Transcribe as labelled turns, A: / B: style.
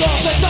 A: Dos, entonces...